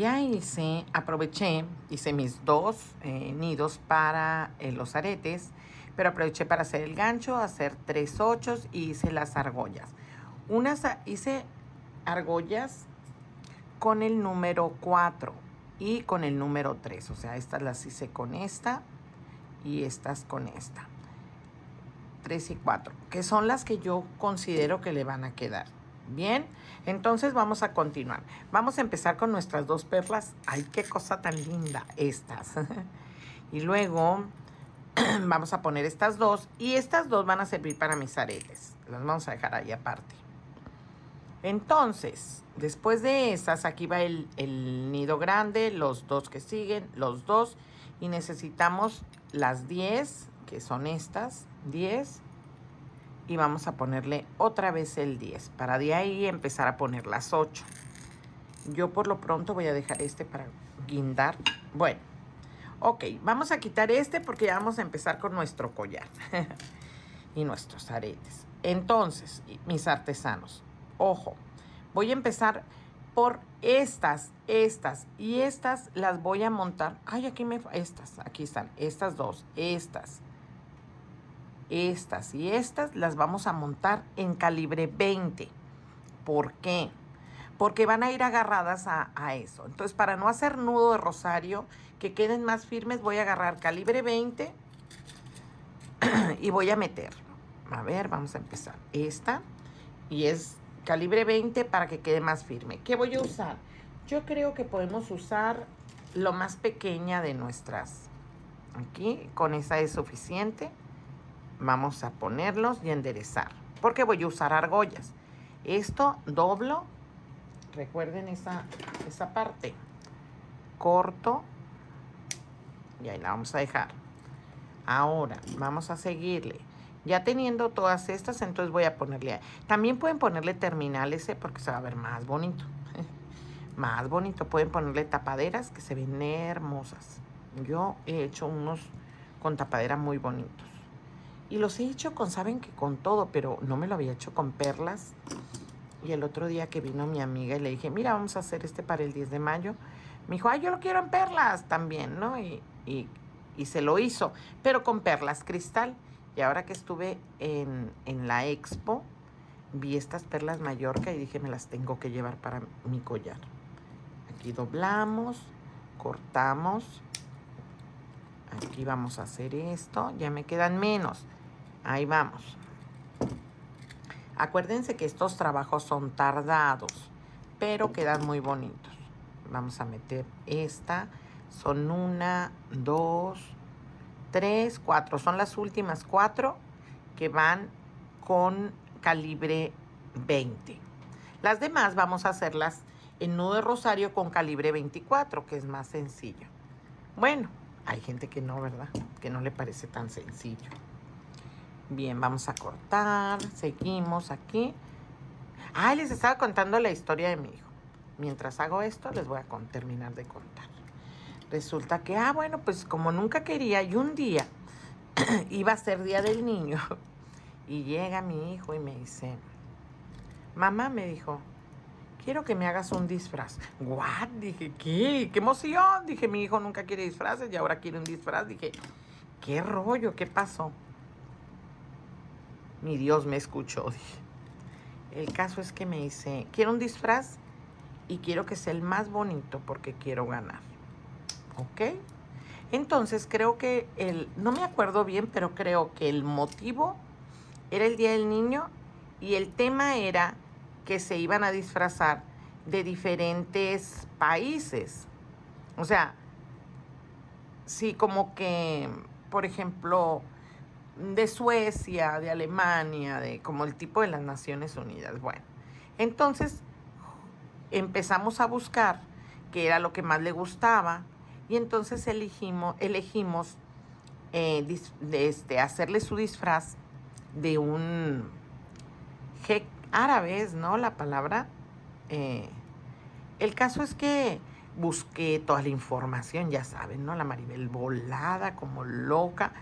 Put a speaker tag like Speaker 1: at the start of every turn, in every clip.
Speaker 1: ya hice, aproveché, hice mis dos eh, nidos para eh, los aretes, pero aproveché para hacer el gancho, hacer tres ochos y hice las argollas. Unas hice argollas con el número 4 y con el número 3, o sea, estas las hice con esta y estas con esta. 3 y 4, que son las que yo considero que le van a quedar. Bien, entonces vamos a continuar. Vamos a empezar con nuestras dos perlas. Ay, qué cosa tan linda estas. y luego vamos a poner estas dos y estas dos van a servir para mis aretes. Las vamos a dejar ahí aparte. Entonces, después de esas, aquí va el, el nido grande, los dos que siguen, los dos. Y necesitamos las 10, que son estas, 10 y vamos a ponerle otra vez el 10 para de ahí empezar a poner las 8 yo por lo pronto voy a dejar este para guindar bueno ok vamos a quitar este porque ya vamos a empezar con nuestro collar y nuestros aretes entonces mis artesanos ojo voy a empezar por estas, estas y estas las voy a montar. Ay, aquí me... Estas, aquí están. Estas dos, estas estas y estas las vamos a montar en calibre 20. ¿Por qué? Porque van a ir agarradas a, eso. Entonces, para no hacer nudo de rosario, que queden más firmes, voy a agarrar calibre 20 y voy a meter. A ver, vamos a empezar. Esta y es calibre 20 para que quede más firme. ¿Qué voy a usar? Yo creo que podemos usar lo más pequeña de nuestras. Aquí, con esa es suficiente. Vamos a ponerlos y enderezar. Porque voy a usar argollas. Esto doblo. Recuerden esa, esa parte. Corto. Y ahí la vamos a dejar. Ahora vamos a seguirle. Ya teniendo todas estas, entonces voy a ponerle... También pueden ponerle terminales, ¿eh? porque se va a ver más bonito. más bonito. Pueden ponerle tapaderas que se ven hermosas. Yo he hecho unos con tapadera muy bonitos. Y los he hecho con, saben que con todo, pero no me lo había hecho con perlas. Y el otro día que vino mi amiga y le dije, mira, vamos a hacer este para el 10 de mayo. Me dijo, ay, yo lo quiero en perlas también, ¿no? Y, y, y se lo hizo, pero con perlas cristal. Y ahora que estuve en, en la expo, vi estas perlas Mallorca y dije, me las tengo que llevar para mi collar. Aquí doblamos, cortamos. Aquí vamos a hacer esto. Ya me quedan menos. Ahí vamos. Acuérdense que estos trabajos son tardados, pero quedan muy bonitos. Vamos a meter esta. Son una, dos, tres, cuatro. Son las últimas cuatro que van con calibre 20. Las demás vamos a hacerlas en nudo de rosario con calibre 24, que es más sencillo. Bueno, hay gente que no, ¿verdad? Que no le parece tan sencillo. Bien, vamos a cortar. Seguimos aquí. Ay, les estaba contando la historia de mi hijo. Mientras hago esto, les voy a terminar de contar. Resulta que, ah, bueno, pues como nunca quería, y un día iba a ser Día del Niño, y llega mi hijo y me dice, mamá me dijo, quiero que me hagas un disfraz. ¿What? Dije, ¿qué? ¡Qué emoción! Dije, mi hijo nunca quiere disfraces y ahora quiere un disfraz. Dije, ¿qué rollo? ¿Qué pasó? Mi Dios me escuchó. El caso es que me dice, quiero un disfraz y quiero que sea el más bonito porque quiero ganar. ¿Ok? Entonces creo que el, no me acuerdo bien, pero creo que el motivo era el Día del Niño y el tema era que se iban a disfrazar de diferentes países. O sea, sí, como que, por ejemplo, de Suecia, de Alemania, de como el tipo de las Naciones Unidas. Bueno, entonces empezamos a buscar qué era lo que más le gustaba y entonces elegimos, elegimos eh, este, hacerle su disfraz de un árabe, ¿no? La palabra. Eh, el caso es que busqué toda la información, ya saben, ¿no? La Maribel volada como loca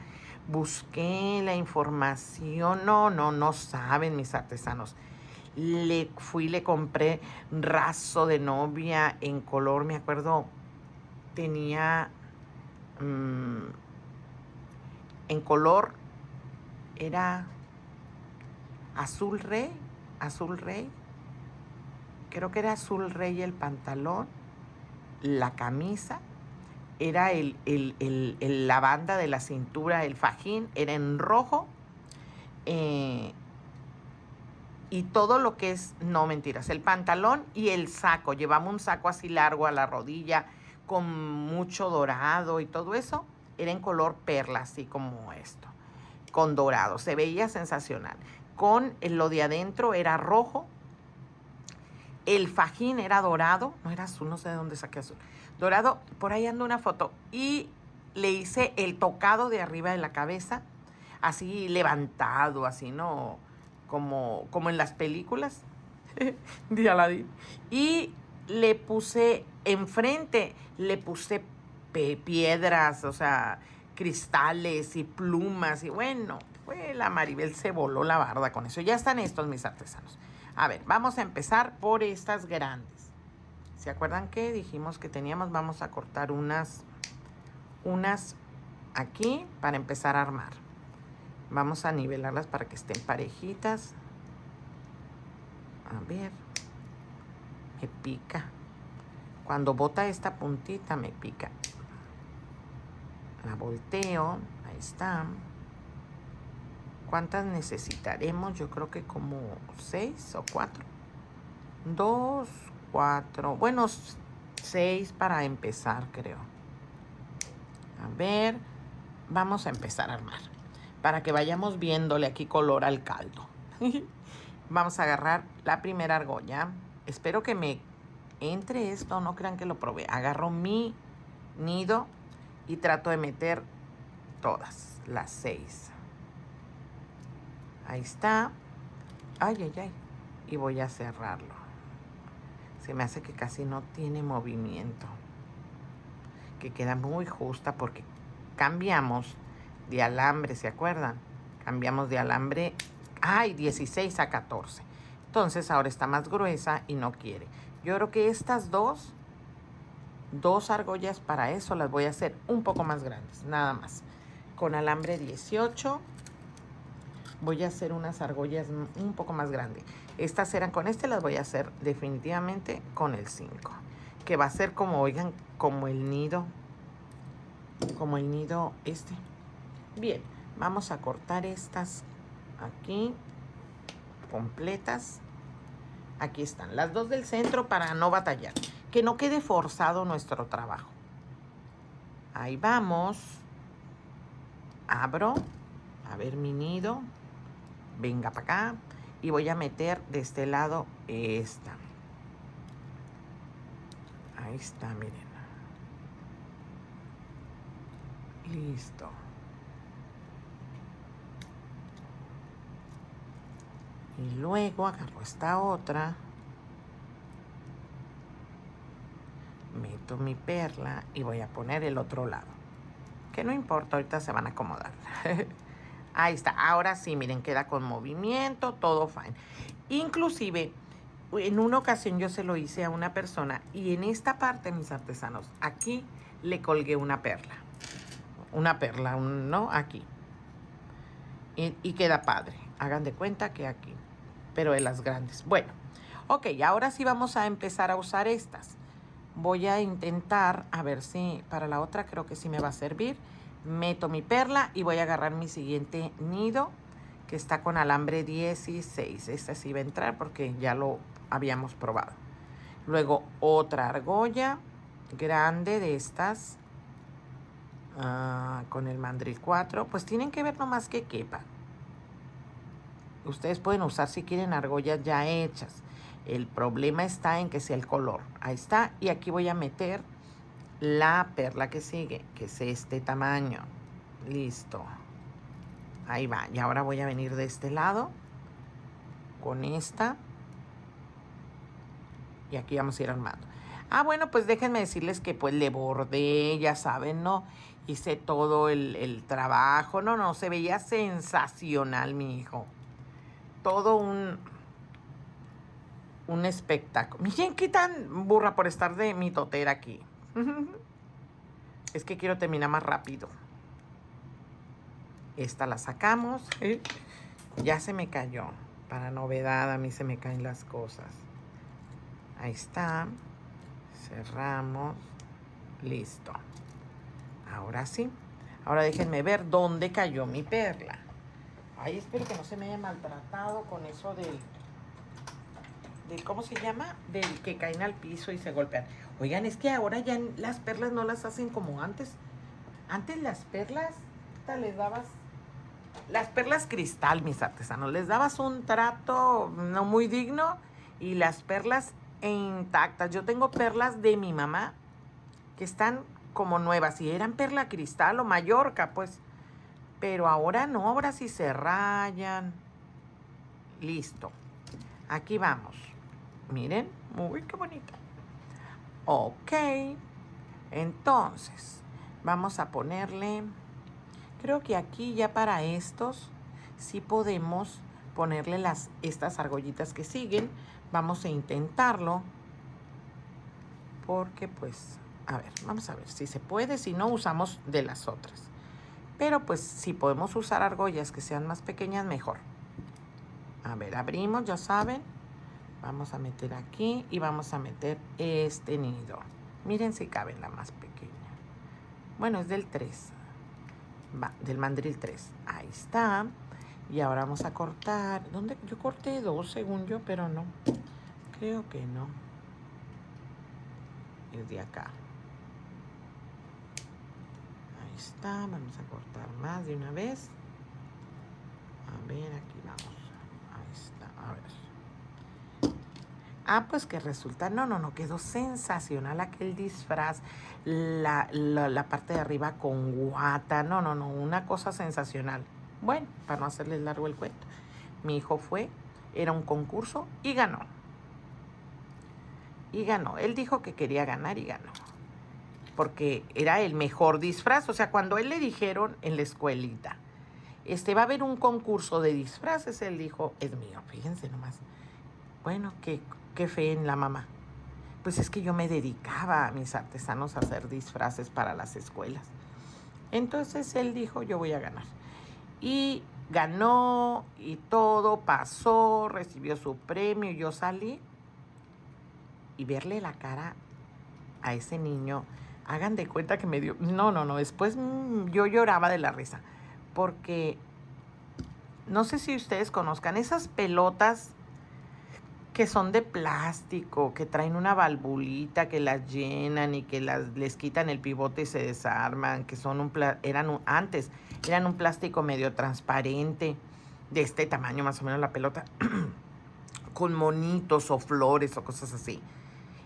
Speaker 1: busqué la información. No, no, no saben mis artesanos. Le fui, le compré raso de novia en color, me acuerdo, tenía mm, en color, era azul rey, azul rey, creo que era azul rey el pantalón, la camisa, era el, la banda de la cintura, el fajín, era en rojo. Eh, y todo lo que es, no mentiras, el pantalón y el saco. Llevamos un saco así largo a la rodilla con mucho dorado y todo eso. Era en color perla, así como esto, con dorado. Se veía sensacional. Con lo de adentro era rojo. El fajín era dorado, no era azul, no sé de dónde saqué azul. Dorado, por ahí ando una foto. Y le hice el tocado de arriba de la cabeza, así levantado, así, ¿no? como, como en las películas de Aladdin. Y le puse enfrente, le puse piedras, o sea, cristales y plumas. Y bueno, la Maribel se voló la barda con eso. Ya están estos mis artesanos. A ver, vamos a empezar por estas grandes. ¿Se acuerdan que dijimos que teníamos? Vamos a cortar unas, unas aquí para empezar a armar. Vamos a nivelarlas para que estén parejitas. A ver. Me pica. Cuando bota esta puntita me pica. La volteo. Ahí está. ¿Cuántas necesitaremos? Yo creo que como seis o cuatro. Dos, cuatro. Bueno, seis para empezar, creo. A ver. Vamos a empezar a armar para que vayamos viéndole aquí color al caldo. Vamos a agarrar la primera argolla. Espero que me entre esto, no crean que lo probé. Agarro mi nido y trato de meter todas, las seis. Ahí está. Ay, ay, ay. Y voy a cerrarlo. Se me hace que casi no tiene movimiento. Que queda muy justa porque cambiamos de alambre, ¿se acuerdan? Cambiamos de alambre, ay, 16 a 14. Entonces ahora está más gruesa y no quiere. Yo creo que estas dos, dos argollas para eso las voy a hacer un poco más grandes, nada más. Con alambre 18 voy a hacer unas argollas un poco más grandes. Estas eran con este, las voy a hacer definitivamente con el 5. Que va a ser como, oigan, como el nido, como el nido este. Bien, vamos a cortar estas aquí completas. Aquí están, las dos del centro para no batallar. Que no quede forzado nuestro trabajo. Ahí vamos. Abro. A ver mi nido. Venga para acá. Y voy a meter de este lado esta. Ahí está, miren. Listo. Y luego agarro esta otra. Meto mi perla y voy a poner el otro lado. Que no importa, ahorita se van a acomodar. Ahí está. Ahora sí, miren, queda con movimiento, todo fine. Inclusive, en una ocasión yo se lo hice a una persona y en esta parte, mis artesanos, aquí le colgué una perla. Una perla, ¿no? Aquí. Y, y queda padre. Hagan de cuenta que aquí pero de las grandes. Bueno, ok, ahora sí vamos a empezar a usar estas. Voy a intentar, a ver si para la otra creo que sí me va a servir. Meto mi perla y voy a agarrar mi siguiente nido que está con alambre 16. Este sí va a entrar porque ya lo habíamos probado. Luego otra argolla grande de estas ah, con el mandril 4. Pues tienen que ver nomás que quepa. Ustedes pueden usar si quieren argollas ya hechas. El problema está en que sea el color. Ahí está. Y aquí voy a meter la perla que sigue, que es este tamaño. Listo. Ahí va. Y ahora voy a venir de este lado con esta. Y aquí vamos a ir armando. Ah, bueno, pues déjenme decirles que pues le bordé, ya saben, ¿no? Hice todo el, el trabajo. No, no, se veía sensacional mi hijo todo un, un espectáculo. Miren qué tan burra por estar de mi totera aquí. Es que quiero terminar más rápido. Esta la sacamos. Ya se me cayó. Para novedad, a mí se me caen las cosas. Ahí está. Cerramos. Listo. Ahora sí. Ahora déjenme ver dónde cayó mi perla. Ay, espero que no se me haya maltratado con eso del, del, ¿cómo se llama? Del que caen al piso y se golpean. Oigan, es que ahora ya las perlas no las hacen como antes. Antes las perlas, les dabas, las perlas cristal, mis artesanos, les dabas un trato no muy digno y las perlas intactas. Yo tengo perlas de mi mamá que están como nuevas y eran perla cristal o Mallorca, pues. Pero ahora no, ahora sí se rayan. Listo. Aquí vamos. Miren, muy qué bonita. Ok. Entonces, vamos a ponerle, creo que aquí ya para estos, sí podemos ponerle las, estas argollitas que siguen. Vamos a intentarlo. Porque pues, a ver, vamos a ver si se puede. Si no, usamos de las otras. Pero pues si podemos usar argollas que sean más pequeñas, mejor. A ver, abrimos, ya saben. Vamos a meter aquí y vamos a meter este nido. Miren si cabe la más pequeña. Bueno, es del 3. Va, del mandril 3. Ahí está. Y ahora vamos a cortar. ¿Dónde? Yo corté dos según yo, pero no. Creo que no. Es de acá está, vamos a cortar más de una vez. A ver, aquí vamos. Ahí está, a ver. Ah, pues que resulta, no, no, no, quedó sensacional aquel disfraz, la, la, parte de arriba con guata, no, no, no, una cosa sensacional. Bueno, para no hacerles largo el cuento, mi hijo fue, era un concurso y ganó. Y ganó, él dijo que quería ganar y ganó porque era el mejor disfraz. O sea, cuando él le dijeron en la escuelita, este va a haber un concurso de disfraces, él dijo, es mío, fíjense nomás. Bueno, qué, qué fe en la mamá. Pues es que yo me dedicaba a mis artesanos a hacer disfraces para las escuelas. Entonces él dijo, yo voy a ganar. Y ganó y todo pasó, recibió su premio, yo salí y verle la cara a ese niño hagan de cuenta que me dio... No, no, no, después mm, yo lloraba de la risa, porque no sé si ustedes conozcan esas pelotas que son de plástico, que traen una valvulita, que las llenan y que las, les quitan el pivote y se desarman, que son un eran antes, eran un plástico medio transparente, de este tamaño más o menos la pelota, con monitos o flores o cosas así.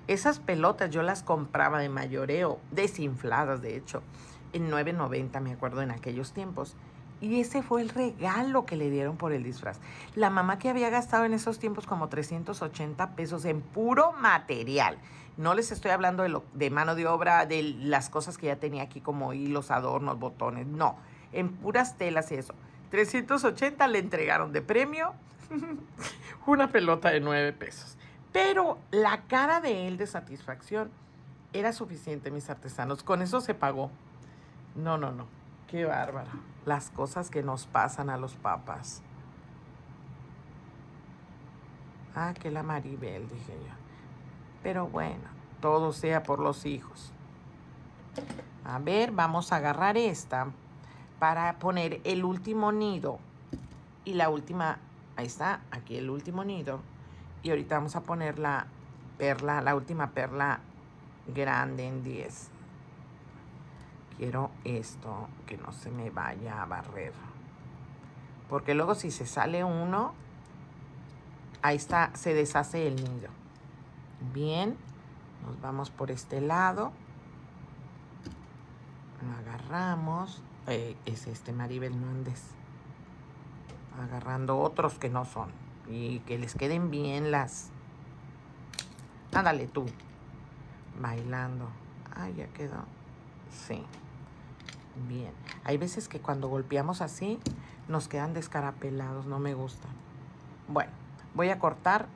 Speaker 1: Esas pelotas yo las compraba de mayoreo, desinfladas de hecho, en 9.90 me acuerdo en aquellos tiempos. Y ese fue el regalo que le dieron por el disfraz. La mamá que había gastado en esos tiempos como 380 pesos en puro material. No les estoy hablando de, lo, de mano de obra, de las cosas que ya tenía aquí como hilos, adornos, botones. No, en puras telas y eso. 380 le entregaron de premio una pelota de 9 pesos. Pero la cara de él de satisfacción era suficiente, mis artesanos. Con eso se pagó. No, no, no. Qué bárbaro. Las cosas que nos pasan a los papas. Ah, que la Maribel, dije yo. Pero bueno, todo sea por los hijos. A ver, vamos a agarrar esta para poner el último nido. Y la última, ahí está, aquí el último nido. Y ahorita vamos a poner la perla, la última perla grande en 10. Quiero esto, que no se me vaya a barrer. Porque luego si se sale uno, ahí está, se deshace el nido. Bien, nos vamos por este lado. Lo agarramos. Eh, es este Maribel, no Agarrando otros que no son y que les queden bien las... Ándale tú. Bailando. Ah, ya quedó. Sí. Bien. Hay veces que cuando golpeamos así nos quedan descarapelados. No me gustan. Bueno, voy a cortar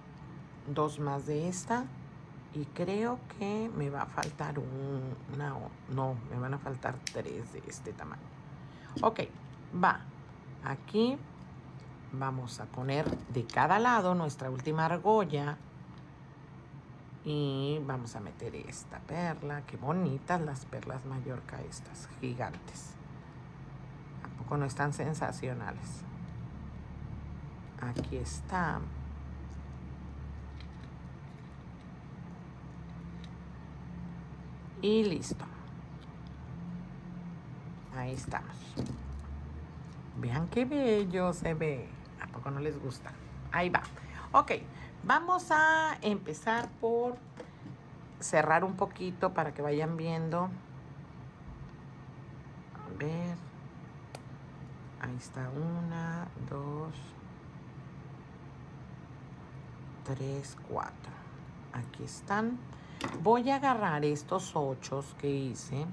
Speaker 1: dos más de esta y creo que me va a faltar un, una, no, me van a faltar tres de este tamaño. Ok, va, aquí vamos a poner de cada lado nuestra última argolla y vamos a meter esta perla, qué bonitas las perlas Mallorca estas, gigantes. ¿A poco no están sensacionales? Aquí está. Y listo. Ahí estamos. Vean qué bello se ve. ¿A poco no les gusta? Ahí va. Ok, vamos a empezar por cerrar un poquito para que vayan viendo. A ver. Ahí está una, dos, tres, cuatro. Aquí están. Voy a agarrar estos ocho que hice.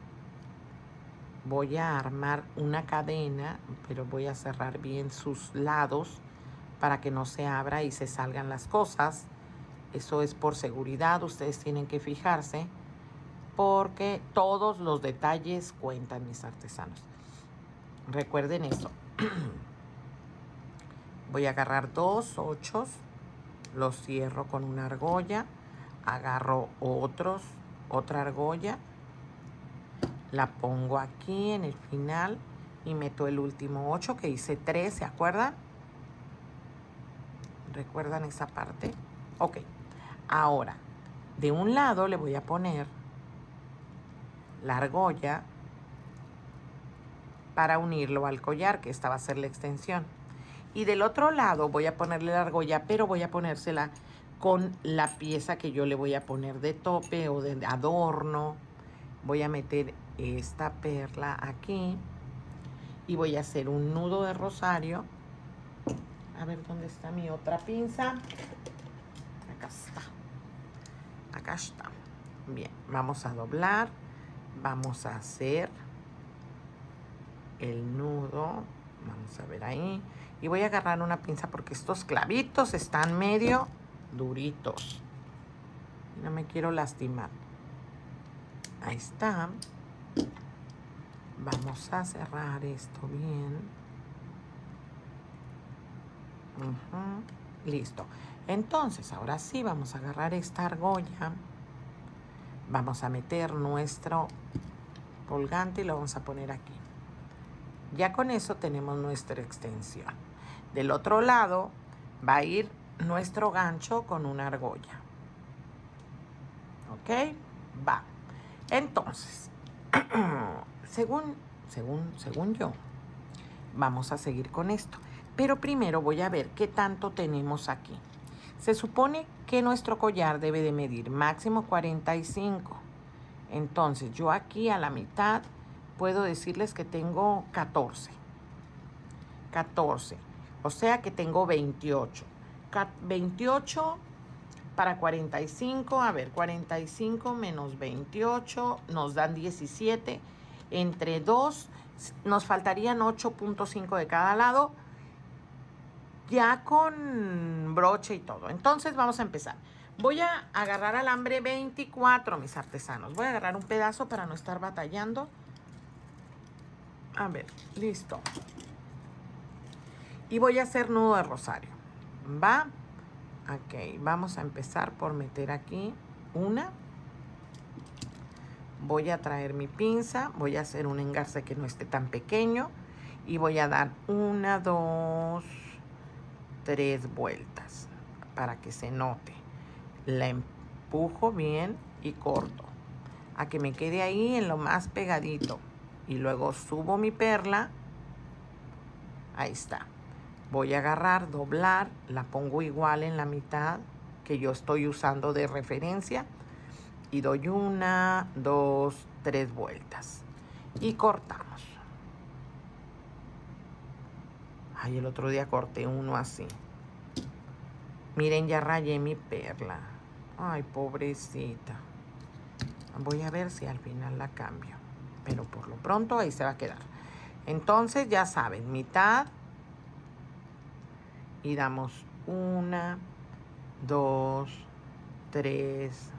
Speaker 1: Voy a armar una cadena, pero voy a cerrar bien sus lados para que no se abra y se salgan las cosas. Eso es por seguridad, ustedes tienen que fijarse porque todos los detalles cuentan mis artesanos. Recuerden eso. Voy a agarrar dos ochos, los cierro con una argolla agarro otros, otra argolla, la pongo aquí en el final y meto el último 8 que hice 3, ¿se acuerdan? ¿Recuerdan esa parte? Ok, ahora de un lado le voy a poner la argolla para unirlo al collar, que esta va a ser la extensión. Y del otro lado voy a ponerle la argolla, pero voy a ponérsela con la pieza que yo le voy a poner de tope o de adorno. Voy a meter esta perla aquí y voy a hacer un nudo de rosario. A ver dónde está mi otra pinza. Acá está. Acá está. Bien, vamos a doblar. Vamos a hacer el nudo. Vamos a ver ahí. Y voy a agarrar una pinza porque estos clavitos están medio duritos. No me quiero lastimar. Ahí está. Vamos a cerrar esto bien. Listo. Entonces, ahora sí vamos a agarrar esta argolla. Vamos a meter nuestro colgante y lo vamos a poner aquí. Ya con eso tenemos nuestra extensión. Del otro lado va a ir nuestro gancho con una argolla. ¿Ok? Va. Entonces, según, según, según yo, vamos a seguir con esto. Pero primero voy a ver qué tanto tenemos aquí. Se supone que nuestro collar debe de medir máximo 45. Entonces yo aquí a la mitad puedo decirles que tengo 14. 14. O sea que tengo 28. 28 para 45. A ver, 45 menos 28 nos dan 17. Entre 2 nos faltarían 8.5 de cada lado. Ya con broche y todo. Entonces vamos a empezar. Voy a agarrar alambre 24, mis artesanos. Voy a agarrar un pedazo para no estar batallando. A ver, listo. Y voy a hacer nudo de rosario. ¿Va? Ok, vamos a empezar por meter aquí una. Voy a traer mi pinza, voy a hacer un engarce que no esté tan pequeño y voy a dar una, dos, tres vueltas para que se note. La empujo bien y corto a que me quede ahí en lo más pegadito y luego subo mi perla. Ahí está voy a agarrar, doblar, la pongo igual en la mitad que yo estoy usando de referencia y doy una, dos, tres vueltas y cortamos. Ay, el otro día corté uno así. Miren, ya rayé mi perla. Ay, pobrecita. Voy a ver si al final la cambio. Pero por lo pronto ahí se va a quedar. Entonces, ya saben, mitad y damos una, dos, tres.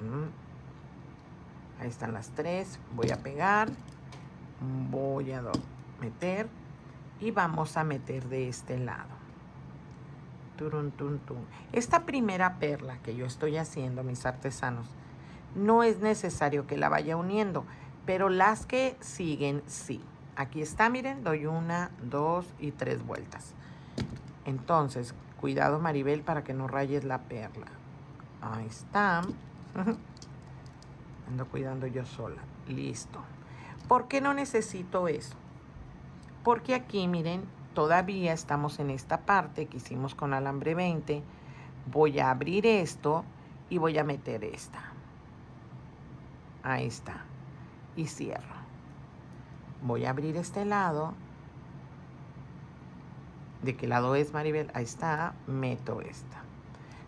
Speaker 1: Mm. Ahí están las tres. Voy a pegar. Voy a meter. Y vamos a meter de este lado. Esta primera perla que yo estoy haciendo, mis artesanos, no es necesario que la vaya uniendo, pero las que siguen sí. Aquí está, miren, doy una, dos y tres vueltas. Entonces, cuidado Maribel para que no rayes la perla. Ahí está. Ando cuidando yo sola. Listo. ¿Por qué no necesito eso? Porque aquí, miren, todavía estamos en esta parte que hicimos con alambre 20. Voy a abrir esto y voy a meter esta. Ahí está. Y cierro. Voy a abrir este lado. ¿De qué lado es, Maribel? Ahí está. Meto esta.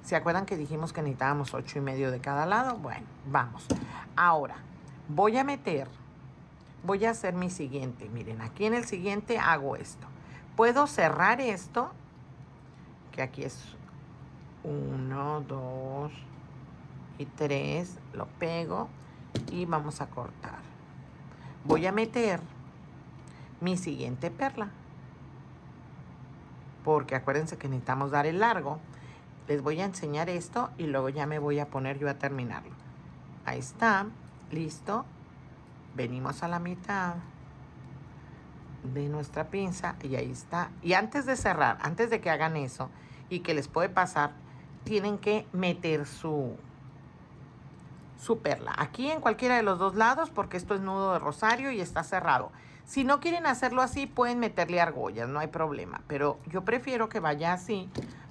Speaker 1: ¿Se acuerdan que dijimos que necesitábamos ocho y medio de cada lado? Bueno, vamos. Ahora, voy a meter, voy a hacer mi siguiente. Miren, aquí en el siguiente hago esto. Puedo cerrar esto, que aquí es uno, dos y tres. Lo pego y vamos a cortar. Voy a meter mi siguiente perla. Porque acuérdense que necesitamos dar el largo les voy a enseñar esto y luego ya me voy a poner yo a terminarlo. Ahí está, listo. Venimos a la mitad de nuestra pinza y ahí está. Y antes de cerrar, antes de que hagan eso y que les puede pasar, tienen que meter su, su perla. Aquí en cualquiera de los dos lados porque esto es nudo de rosario y está cerrado. Si no quieren hacerlo así, pueden meterle argollas, no hay problema. Pero yo prefiero que vaya así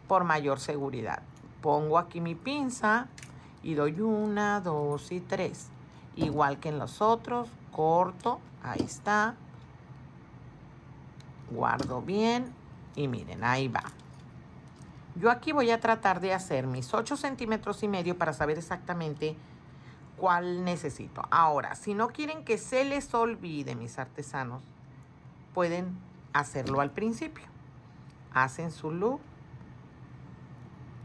Speaker 1: por mayor seguridad. Pongo aquí mi pinza y doy una, dos y tres. Igual que en los otros, corto, ahí está. Guardo bien y miren, ahí va. Yo aquí voy a tratar de hacer mis 8 centímetros y medio para saber exactamente cuál necesito. Ahora, si no quieren que se les olvide, mis artesanos, pueden hacerlo al principio. Hacen su loop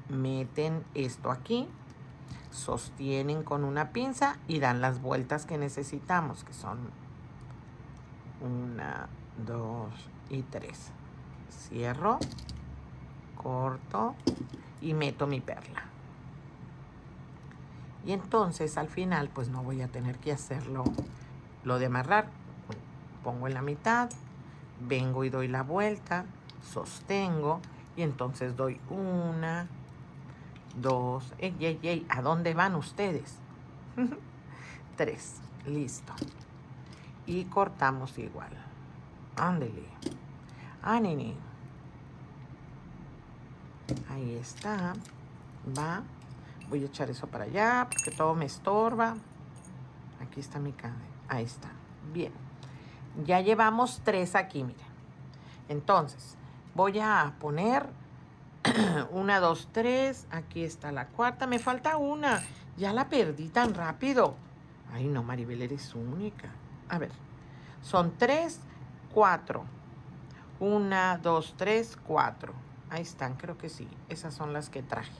Speaker 1: meten esto aquí, sostienen con una pinza y dan las vueltas que necesitamos, que son una, dos y tres. Cierro, corto y meto mi perla. Y entonces al final pues no voy a tener que hacerlo lo de amarrar. Pongo en la mitad, vengo y doy la vuelta, sostengo y entonces doy una, dos, ey, ey, ¿a dónde van ustedes? Tres, listo. Y cortamos igual. Ándele. Ah. Ahí está. Va. Voy a echar eso para allá porque todo me estorba. Aquí está mi cadena. Ahí está. Bien. Ya llevamos tres aquí, miren. Entonces, voy a poner una, dos, tres. Aquí está la cuarta. Me falta una. Ya la perdí tan rápido. Ay, no, Maribel, eres única. A ver. Son tres, cuatro. Una, dos, tres, cuatro. Ahí están, creo que sí. Esas son las que traje.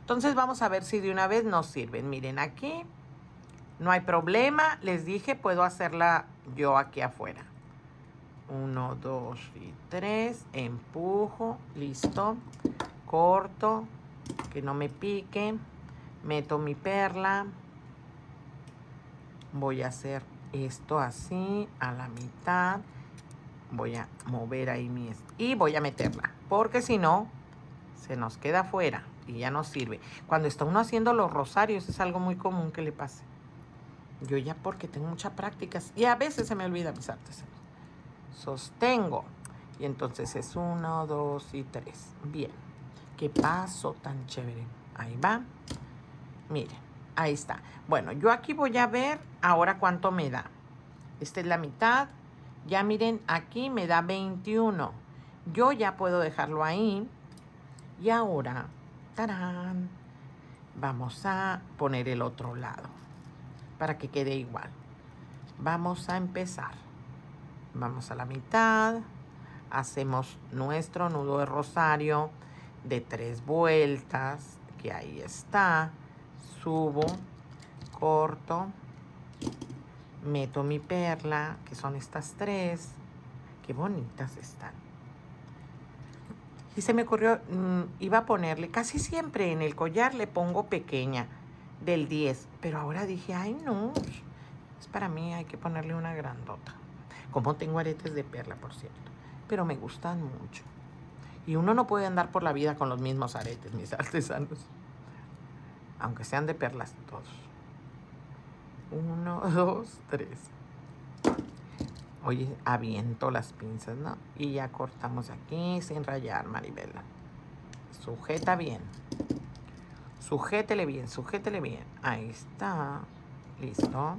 Speaker 1: Entonces vamos a ver si de una vez nos sirven. Miren aquí. No hay problema. Les dije, puedo hacerla yo aquí afuera. Uno, dos y tres. Empujo. Listo corto, que no me pique, meto mi perla, voy a hacer esto así a la mitad, voy a mover ahí mi y voy a meterla, porque si no se nos queda afuera y ya no sirve. Cuando está uno haciendo los rosarios es algo muy común que le pase. Yo ya porque tengo muchas prácticas y a veces se me olvida mis artes. Sostengo y entonces es uno, dos y tres. Bien. Qué paso tan chévere. Ahí va. Miren, ahí está. Bueno, yo aquí voy a ver ahora cuánto me da. Esta es la mitad. Ya miren, aquí me da 21. Yo ya puedo dejarlo ahí. Y ahora, tarán, vamos a poner el otro lado para que quede igual. Vamos a empezar. Vamos a la mitad. Hacemos nuestro nudo de rosario de tres vueltas, que ahí está, subo, corto, meto mi perla, que son estas tres, qué bonitas están. Y se me ocurrió, mm, iba a ponerle, casi siempre en el collar le pongo pequeña, del 10, pero ahora dije, ay no, es para mí, hay que ponerle una grandota. Como tengo aretes de perla, por cierto, pero me gustan mucho. Y uno no puede andar por la vida con los mismos aretes, mis artesanos. Aunque sean de perlas todos. Uno, dos, tres. Oye, aviento las pinzas, ¿no? Y ya cortamos aquí sin rayar, Maribela. Sujeta bien. Sujétele bien, sujétele bien. Ahí está. Listo.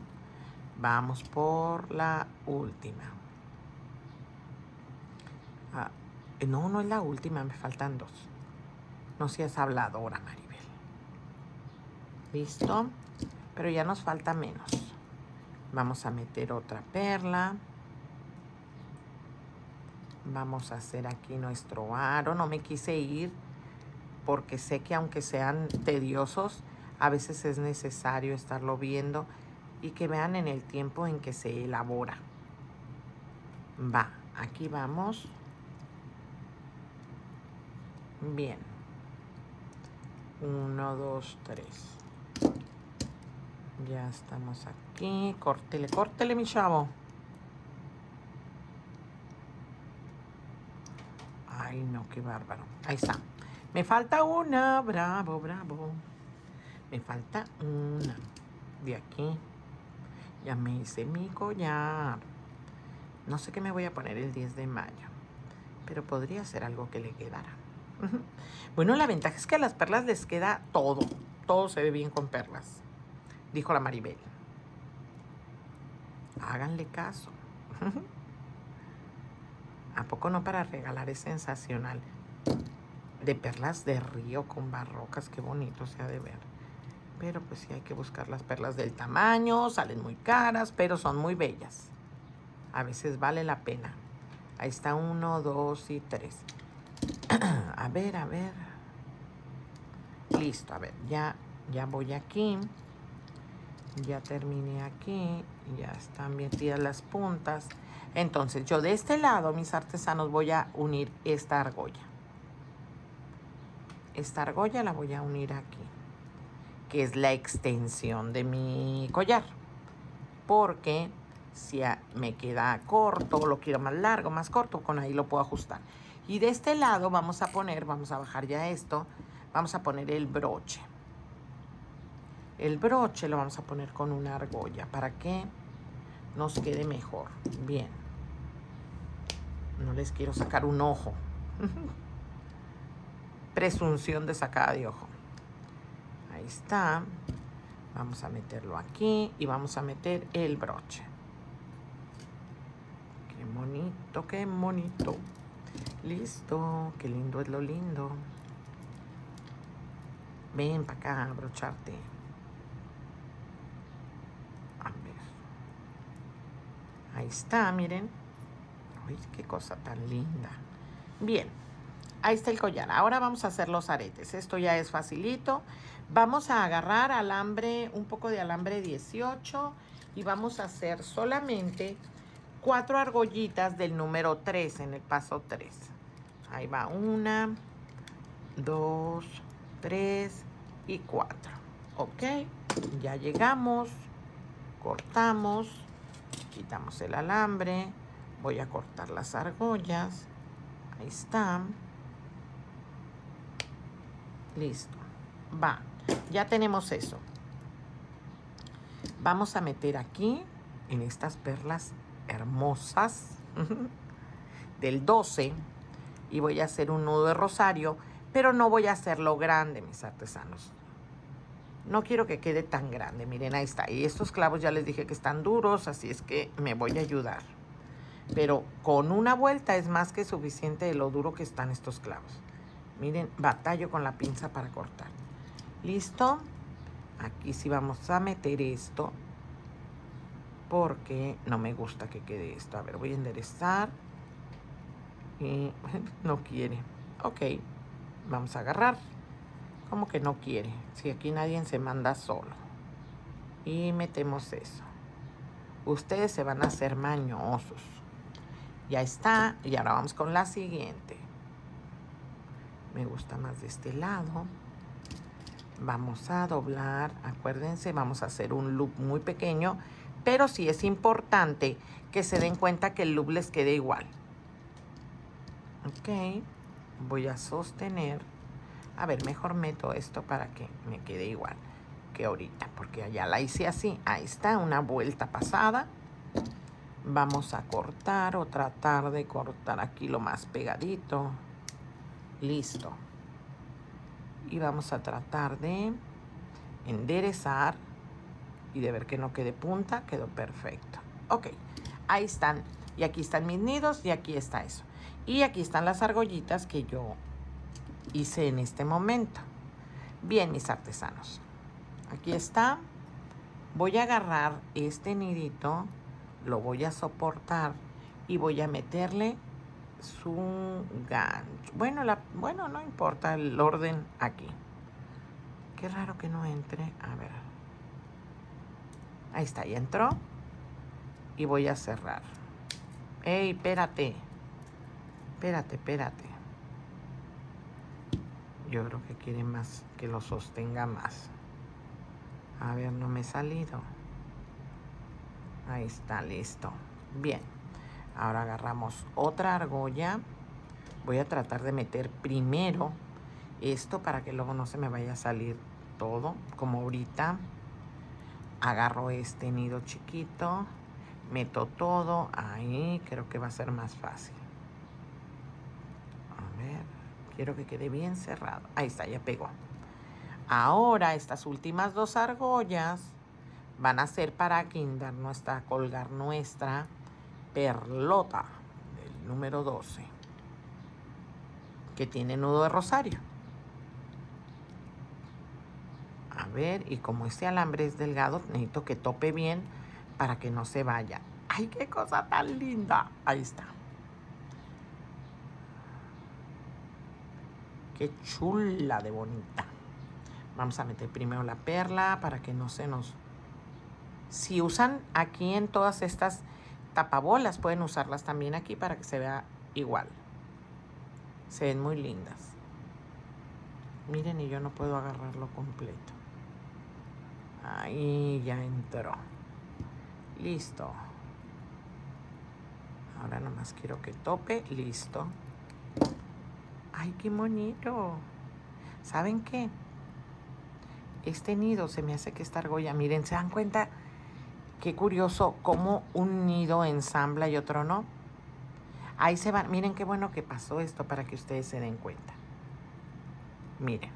Speaker 1: Vamos por la última. Ah, no, no es la última, me faltan dos. No seas habladora, Maribel. Listo. Pero ya nos falta menos. Vamos a meter otra perla. Vamos a hacer aquí nuestro aro. No me quise ir porque sé que aunque sean tediosos, a veces es necesario estarlo viendo y que vean en el tiempo en que se elabora. Va, aquí vamos. Bien. Uno, dos, tres. Ya estamos aquí. Córtele, córtele, mi chavo. Ay, no, qué bárbaro. Ahí está. Me falta una. Bravo, bravo. Me falta una. De aquí. Ya me hice mi collar. No sé qué me voy a poner el 10 de mayo. Pero podría ser algo que le quedara. Bueno, la ventaja es que a las perlas les queda todo. Todo se ve bien con perlas. Dijo la Maribel. Háganle caso. ¿A poco no para regalar es sensacional? De perlas de río con barrocas, qué bonito se ha de ver. Pero pues sí hay que buscar las perlas del tamaño, salen muy caras, pero son muy bellas. A veces vale la pena. Ahí está uno, dos y tres. a ver, a ver. Listo, a ver, ya, ya voy aquí. Ya terminé aquí. Ya están metidas las puntas. Entonces yo de este lado, mis artesanos, voy a unir esta argolla. Esta argolla la voy a unir aquí, que es la extensión de mi collar. Porque si me queda corto, lo quiero más largo, más corto, con ahí lo puedo ajustar. Y de este lado vamos a poner, vamos a bajar ya esto, vamos a poner el broche. El broche lo vamos a poner con una argolla para que nos quede mejor. Bien. No les quiero sacar un ojo. Presunción de sacada de ojo. Ahí está. Vamos a meterlo aquí y vamos a meter el broche. Qué bonito, qué bonito. Listo, qué lindo es lo lindo. Ven para acá a brocharte. A ver. Ahí está, miren qué cosa tan linda. Bien, ahí está el collar. Ahora vamos a hacer los aretes. Esto ya es facilito. Vamos a agarrar alambre, un poco de alambre 18 y vamos a hacer solamente cuatro argollitas del número 3 en el paso 3. Ahí va una, dos, tres y cuatro. Ok, ya llegamos, cortamos, quitamos el alambre, Voy a cortar las argollas. Ahí están. Listo. Va. Ya tenemos eso. Vamos a meter aquí, en estas perlas hermosas, del 12. Y voy a hacer un nudo de rosario, pero no voy a hacerlo grande, mis artesanos. No quiero que quede tan grande. Miren, ahí está. Y estos clavos ya les dije que están duros, así es que me voy a ayudar. Pero con una vuelta es más que suficiente de lo duro que están estos clavos. Miren, batallo con la pinza para cortar. ¿Listo? Aquí sí vamos a meter esto. Porque no me gusta que quede esto. A ver, voy a enderezar. Y no quiere. Ok. Vamos a agarrar. Como que no quiere. Si aquí nadie se manda solo. Y metemos eso. Ustedes se van a hacer mañosos. Ya está. Y ahora vamos con la siguiente. Me gusta más de este lado. Vamos a doblar. Acuérdense, vamos a hacer un loop muy pequeño. Pero sí es importante que se den cuenta que el loop les quede igual. Ok. Voy a sostener. A ver, mejor meto esto para que me quede igual que ahorita. Porque allá la hice así. Ahí está, una vuelta pasada. Vamos a cortar o tratar de cortar aquí lo más pegadito. Listo. Y vamos a tratar de enderezar y de ver que no quede punta. Quedó perfecto. Ok, ahí están. Y aquí están mis nidos y aquí está eso. Y aquí están las argollitas que yo hice en este momento. Bien, mis artesanos. Aquí está. Voy a agarrar este nidito lo voy a soportar y voy a meterle su gancho. Bueno, la, bueno, no importa el orden aquí. Qué raro que no entre. A ver. Ahí está, ya entró. Y voy a cerrar. Ey, espérate. Espérate, espérate. Yo creo que quiere más, que lo sostenga más. A ver, no me he salido. Ahí está, listo. Bien. Ahora agarramos otra argolla. Voy a tratar de meter primero esto para que luego no se me vaya a salir todo. Como ahorita. Agarro este nido chiquito. Meto todo. Ahí creo que va a ser más fácil. A ver. Quiero que quede bien cerrado. Ahí está, ya pegó. Ahora estas últimas dos argollas van a ser para guindar nuestra, colgar nuestra perlota del número 12 que tiene nudo de rosario. A ver, y como este alambre es delgado, necesito que tope bien para que no se vaya. ¡Ay, qué cosa tan linda! Ahí está. Qué chula de bonita. Vamos a meter primero la perla para que no se nos si usan aquí en todas estas tapabolas, pueden usarlas también aquí para que se vea igual. Se ven muy lindas. Miren, y yo no puedo agarrarlo completo. Ahí ya entró. Listo. Ahora nomás quiero que tope. Listo. Ay, qué bonito. ¿Saben qué? Este nido se me hace que esta argolla, miren, ¿se dan cuenta? Qué curioso cómo un nido ensambla y otro no. Ahí se van. Miren qué bueno que pasó esto para que ustedes se den cuenta. Miren.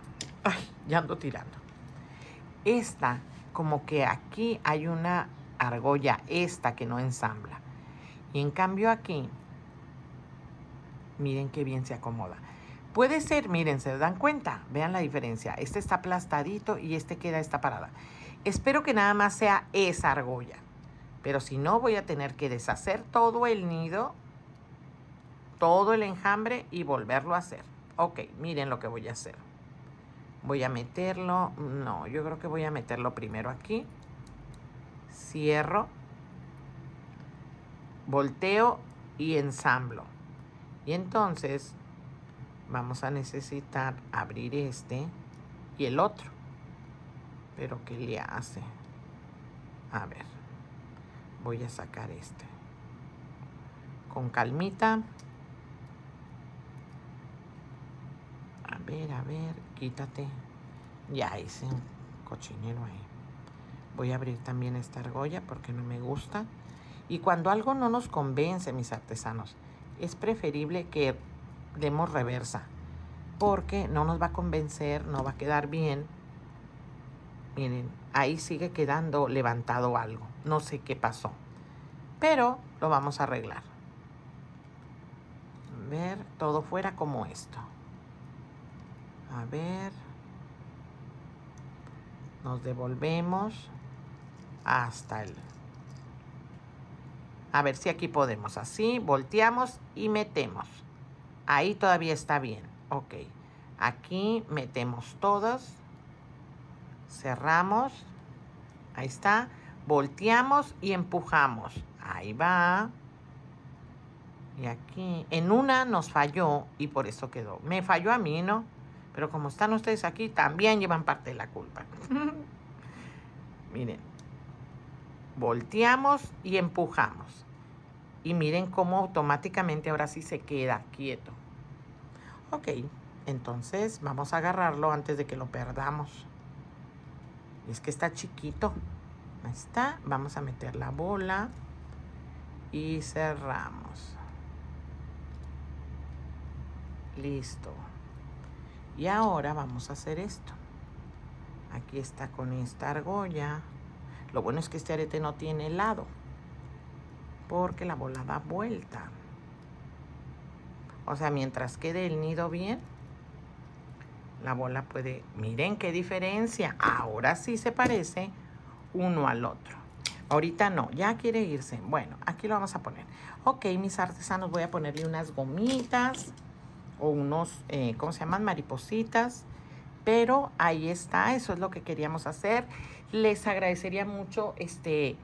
Speaker 1: Ay, ya ando tirando. Esta, como que aquí hay una argolla, esta que no ensambla. Y en cambio aquí, miren qué bien se acomoda. Puede ser, miren, se dan cuenta, vean la diferencia. Este está aplastadito y este queda esta parada. Espero que nada más sea esa argolla. Pero si no, voy a tener que deshacer todo el nido, todo el enjambre y volverlo a hacer. Ok, miren lo que voy a hacer. Voy a meterlo, no, yo creo que voy a meterlo primero aquí. Cierro. Volteo y ensamblo. Y entonces vamos a necesitar abrir este y el otro. Pero ¿qué le hace? A ver. Voy a sacar este. Con calmita. Ver, a ver, quítate. Ya hice un cochinero ahí. Voy a abrir también esta argolla porque no me gusta. Y cuando algo no nos convence, mis artesanos, es preferible que demos reversa. Porque no nos va a convencer, no va a quedar bien Miren, ahí sigue quedando levantado algo. No sé qué pasó. Pero lo vamos a arreglar. A ver, todo fuera como esto. A ver. Nos devolvemos hasta el... A ver si aquí podemos. Así, volteamos y metemos. Ahí todavía está bien. Ok. Aquí metemos todos. Cerramos. Ahí está. Volteamos y empujamos. Ahí va. Y aquí, en una nos falló y por eso quedó. Me falló a mí, ¿no? Pero como están ustedes aquí, también llevan parte de la culpa. miren, volteamos y empujamos. Y miren cómo automáticamente ahora sí se queda quieto. Ok, entonces vamos a agarrarlo antes de que lo perdamos. Es que está chiquito. Ahí está. Vamos a meter la bola y cerramos. Listo. Y ahora vamos a hacer esto. Aquí está con esta argolla. Lo bueno es que este arete no tiene lado. Porque la bola da vuelta. O sea, mientras quede el nido bien, la bola puede... Miren qué diferencia. Ahora sí se parece uno al otro. Ahorita no, ya quiere irse. Bueno, aquí lo vamos a poner. Ok, mis artesanos, voy a ponerle unas gomitas o unos, eh, ¿cómo se llaman? Maripositas. Pero ahí está, eso es lo que queríamos hacer. Les agradecería mucho este,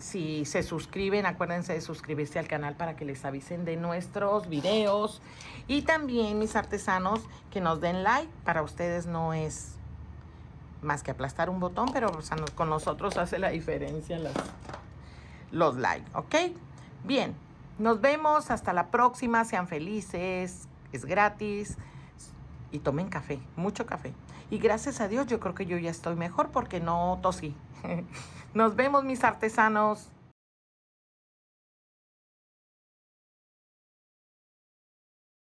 Speaker 1: si se suscriben, acuérdense de suscribirse al canal para que les avisen de nuestros videos. Y también mis artesanos que nos den like. Para ustedes no es más que aplastar un botón, pero con nosotros hace la diferencia los, los likes, ¿ok? Bien, nos vemos hasta la próxima. Sean felices es gratis y tomen café, mucho café. Y gracias a Dios yo creo que yo ya estoy mejor porque no tosí. Nos vemos mis artesanos.